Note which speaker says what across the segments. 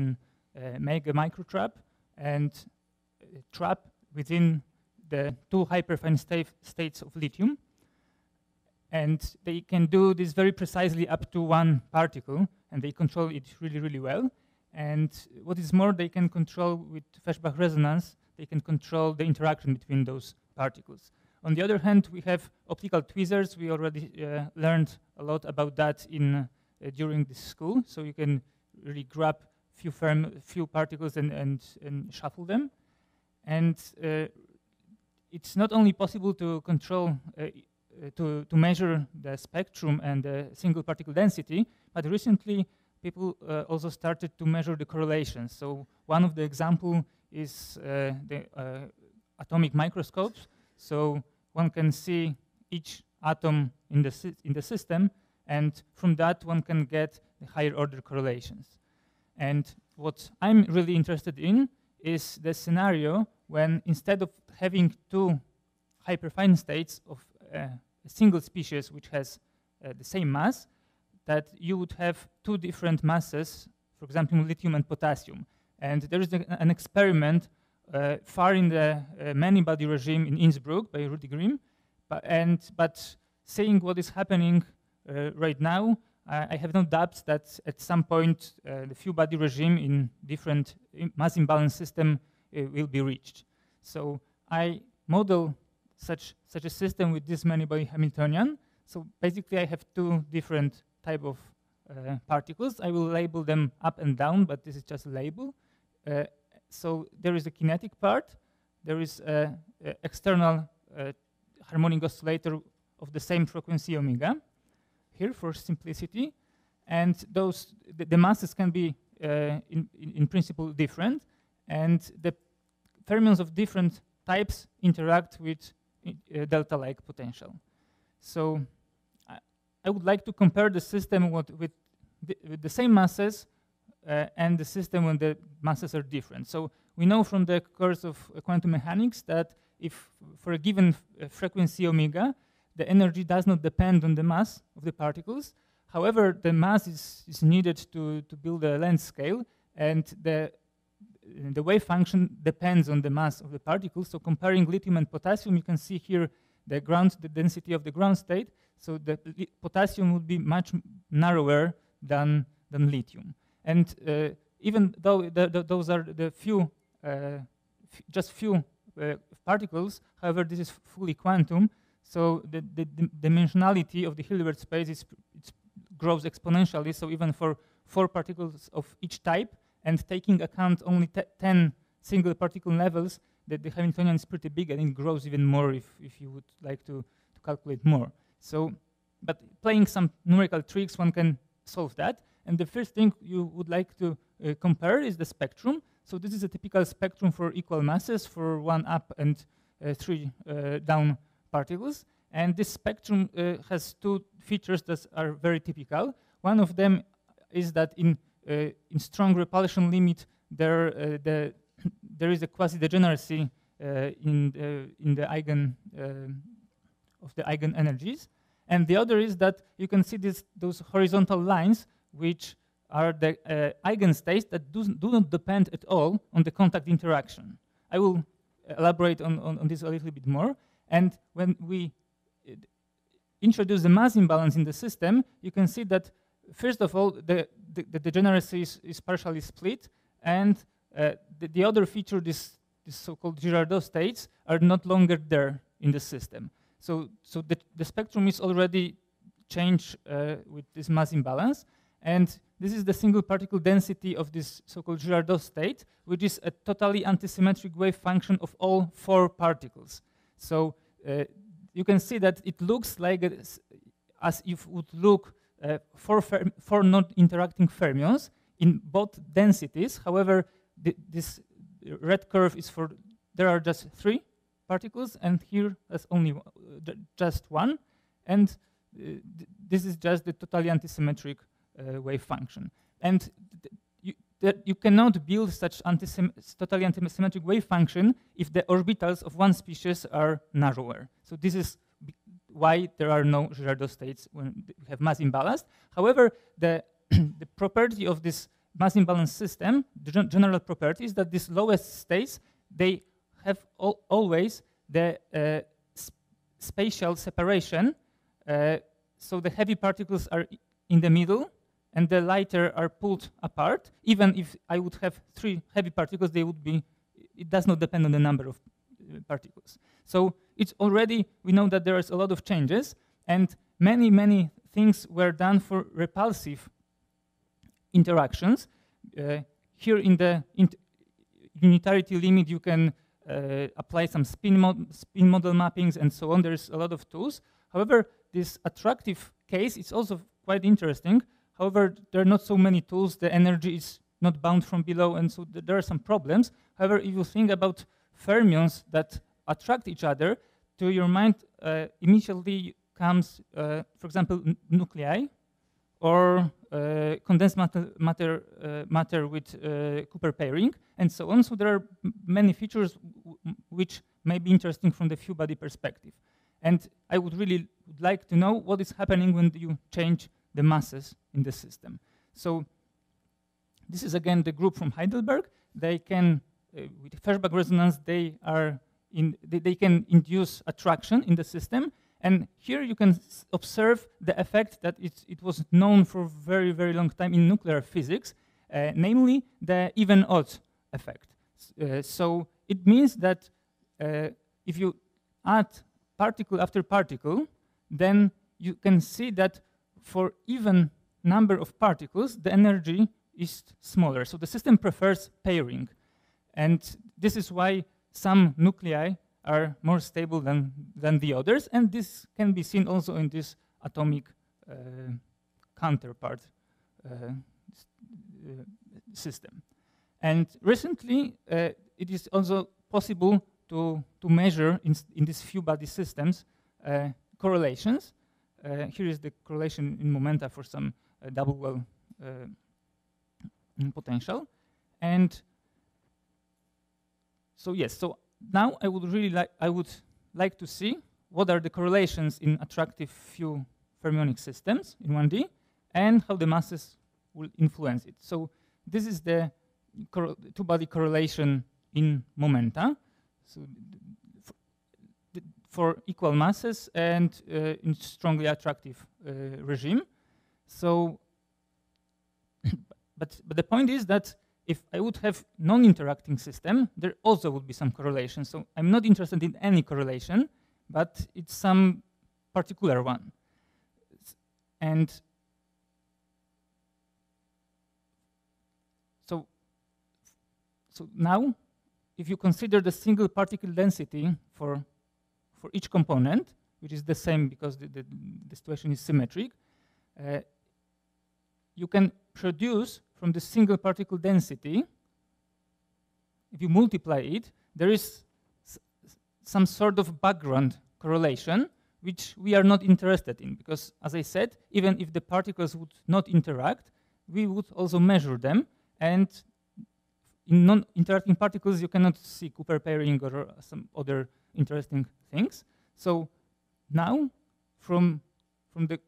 Speaker 1: uh, make a microtrap and uh, trap within the two hyperfine sta states of lithium. And they can do this very precisely up to one particle, and they control it really, really well. And what is more, they can control with Feshbach resonance, they can control the interaction between those particles. On the other hand, we have optical tweezers. We already uh, learned a lot about that in uh, during this school. So you can really grab few firm, few particles and, and, and shuffle them. And uh, it's not only possible to control, uh, uh, to, to measure the spectrum and the single particle density, but recently people uh, also started to measure the correlations. So one of the example is the atomic microscopes. So one can see each atom in the, in the system, and from that one can get the higher order correlations. And what I'm really interested in is the scenario when instead of having two hyperfine states of uh, a single species which has uh, the same mass, that you would have two different masses, for example, lithium and potassium. And there is a, an experiment uh, far in the uh, many-body regime in Innsbruck by Rudi Grimm, but, and, but seeing what is happening uh, right now, I have no doubts that at some point uh, the few body regime in different mass imbalance system uh, will be reached. So I model such, such a system with this many body Hamiltonian. So basically I have two different type of uh, particles. I will label them up and down, but this is just a label. Uh, so there is a kinetic part. There is an external uh, harmonic oscillator of the same frequency omega here for simplicity. And those the, the masses can be uh, in, in, in, principle different, and the fermions of different types interact with uh, delta-like potential. So I, I, would like to compare the system with, with, the, with the same masses uh, and the system when the masses are different. So we know from the course of quantum mechanics that if for a given uh, frequency omega, the energy does not depend on the mass of the particles. However, the mass is, is needed to, to build a length scale, and the, the wave function depends on the mass of the particles. So comparing lithium and potassium, you can see here the ground, the density of the ground state. So the potassium would be much narrower than, than lithium. And uh, even though the, the, those are the few, uh, just few uh, particles, however, this is fully quantum, so the, the, the dimensionality of the Hilbert space is grows exponentially. So even for four particles of each type, and taking account only 10 single particle levels, the, the Hamiltonian is pretty big, and it grows even more if, if you would like to, to calculate more. So, but playing some numerical tricks, one can solve that. And the first thing you would like to uh, compare is the spectrum. So this is a typical spectrum for equal masses for one up and uh, three uh, down particles. And this spectrum uh, has two features that are very typical. One of them is that in, uh, in strong repulsion limit, there, uh, the there is a quasi-degeneracy in, in the eigen of the eigen energies. And the other is that you can see this, those horizontal lines, which are the uh, eigenstates that do, do, not depend at all on the contact interaction. I will elaborate on, on, on, this a little bit more. And when we uh, introduce the mass imbalance in the system, you can see that, first of all, the, the, the degeneracy is, is, partially split, and uh, the, the, other feature, this, this so-called Girardeau states, are not longer there in the system. So, so the, the spectrum is already changed uh, with this mass imbalance, and this is the single particle density of this so-called Girardeau state, which is a totally antisymmetric wave function of all four particles. So uh, you can see that it looks like as if would look uh, for, for non-interacting fermions in both densities. However, th this red curve is for, there are just three particles, and here there's only just one. And uh, th this is just the totally antisymmetric uh, wave function. And that you cannot build such totally antisymmetric wave function if the orbitals of one species are narrower. So this is why there are no Girardeau states when we have mass imbalance. However, the, the property of this mass imbalance system, the gen general property is that these lowest states, they have al always the uh, sp spatial separation. Uh, so the heavy particles are in the middle, and the lighter are pulled apart. Even if I would have three heavy particles, they would be, it does not depend on the number of uh, particles. So it's already, we know that there is a lot of changes, and many, many things were done for repulsive interactions. Uh, here in the unitarity limit, you can uh, apply some spin, mod spin model mappings and so on. There's a lot of tools. However, this attractive case is also quite interesting. However, there are not so many tools. The energy is not bound from below, and so th there are some problems. However, if you think about fermions that attract each other, to your mind uh, immediately comes, uh, for example, nuclei or uh, condensed matter, matter, uh, matter with uh, Cooper pairing, and so on. So there are many features which may be interesting from the few body perspective. And I would really like to know what is happening when you change the masses in the system. So this is again the group from Heidelberg. They can, uh, with Feshbach resonance, they are in, they, they, can induce attraction in the system. And here you can observe the effect that it was known for very, very long time in nuclear physics, uh, namely the even odd effect. Uh, so it means that uh, if you add particle after particle, then you can see that for even number of particles, the energy is smaller. So the system prefers pairing. And this is why some nuclei are more stable than, than the others. And this can be seen also in this atomic uh, counterpart uh, uh, system. And recently, uh, it is also possible to, to measure in, in these few body systems uh, correlations. Uh, here is the correlation in momenta for some double well potential. And so yes, so now I would really like I would like to see what are the correlations in attractive few fermionic systems in 1D and how the masses will influence it. So this is the two-body correlation in momenta. So for equal masses and uh, in strongly attractive uh, regime. So, but, but the point is that if I would have non-interacting system, there also would be some correlation. So I'm not interested in any correlation, but it's some particular one. And so, so now, if you consider the single particle density for, for each component, which is the same because the, the, the situation is symmetric, uh, you can produce from the single particle density, if you multiply it, there is some sort of background correlation which we are not interested in because, as I said, even if the particles would not interact, we would also measure them. And in non-interacting particles, you cannot see Cooper pairing or some other interesting things. So now, from, from the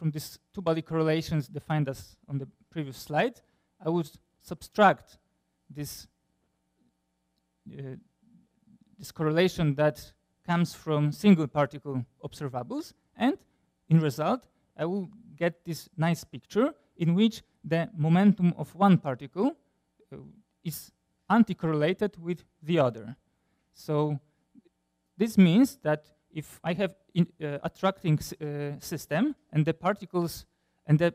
Speaker 1: from these two-body correlations defined as on the previous slide, I would subtract this, uh, this correlation that comes from single particle observables, and in result, I will get this nice picture in which the momentum of one particle uh, is anti-correlated with the other. So this means that if I have in, uh, attracting uh, system and the particles and the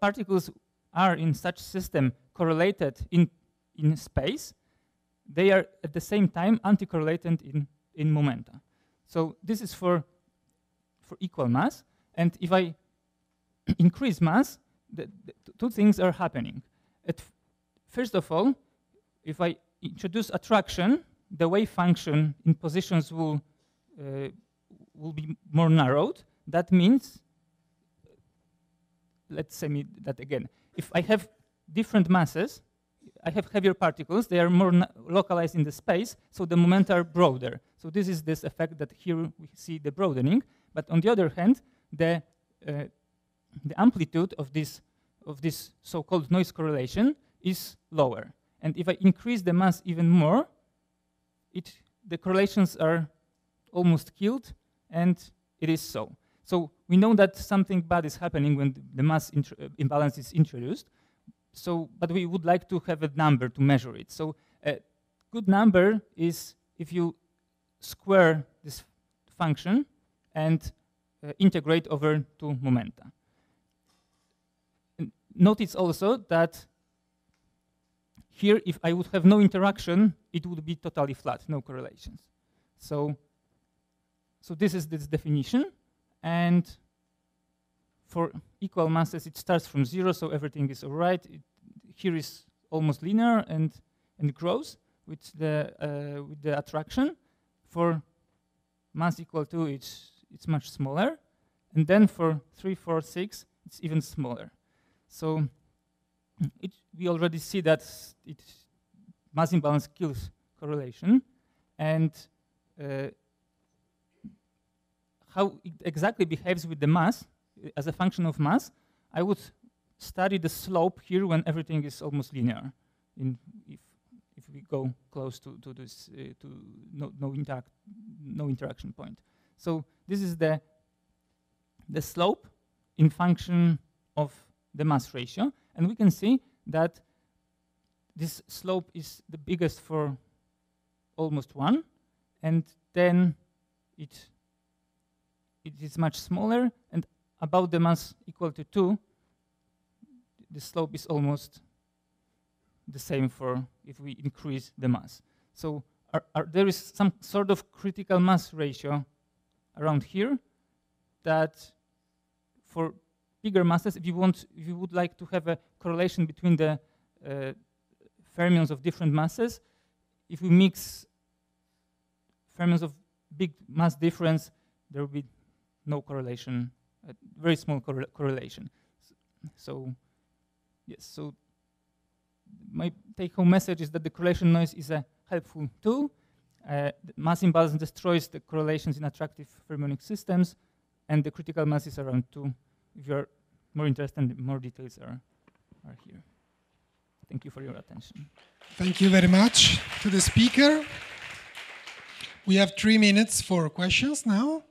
Speaker 1: particles are in such system correlated in in space, they are at the same time anti-correlated in in momenta. So this is for for equal mass, and if I increase mass, the, the two things are happening. At first of all, if I introduce attraction, the wave function in positions will, uh, will be more narrowed. That means, let's say me that again. If I have different masses, I have heavier particles, they are more localized in the space, so the momenta are broader. So this is this effect that here we see the broadening. But on the other hand, the, uh, the amplitude of this of this so-called noise correlation is lower. And if I increase the mass even more, it, the correlations are almost killed, and it is so. So we know that something bad is happening when the mass uh, imbalance is introduced. So, but we would like to have a number to measure it. So a good number is if you square this function and uh, integrate over two momenta. Notice also that here, if I would have no interaction, it would be totally flat, no correlations. So, so this is this definition. And for equal masses, it starts from zero, so everything is all right. It, here is almost linear and, and grows with the, uh, with the attraction. For mass equal to, it's, it's much smaller. And then for 3, 4, 6, it's even smaller. So it, we already see that it, mass imbalance kills correlation. And uh, how it exactly behaves with the mass uh, as a function of mass, I would study the slope here when everything is almost linear. In if if we go close to, to this uh, to no no, interact, no interaction point. So this is the the slope in function of the mass ratio, and we can see that this slope is the biggest for almost one, and then it it is much smaller, and about the mass equal to two, the slope is almost the same for if we increase the mass. So are, are there is some sort of critical mass ratio around here that for bigger masses, if you want, if you would like to have a correlation between the uh, fermions of different masses, if we mix fermions of big mass difference, there will be no correlation, a very small correlation. So, so Yes, so my take-home message is that the correlation noise is a helpful tool. Uh, mass imbalance destroys the correlations in attractive fermionic systems, and the critical mass is around 2. If you're more interested, more details are, are here. Thank you for your attention.
Speaker 2: Thank you very much to the speaker. We have three minutes for questions now.